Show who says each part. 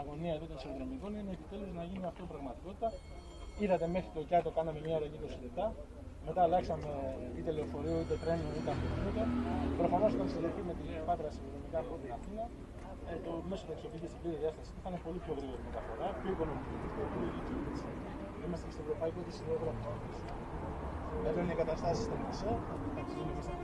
Speaker 1: αγωνία εδώ των σιδηροδρομικών είναι επιτέλου να γίνει αυτό πραγματικότητα. Είδατε μέχρι το Κιάτο κάναμε μία ώρα και 20 λεπτά. Μετά αλλάξαμε είτε λεωφορείο, είτε τρένο, είτε αυτοκίνητο. Προφανώς όταν συνδεθεί με την πάτρα σιδηροδρομικά από την Αθήνα, ε, το μέσο θα στην πλήρη διάσταση θα είναι πολύ πιο γρήγορη μεταφορά, πιο οικονομική και πιο λογική. Είμαστε και στο ευρωπαϊκό τη σιδηροδρόμου. Εδώ είναι οι εγκαταστάσεις στα μεσαία, θα τι δούμε στα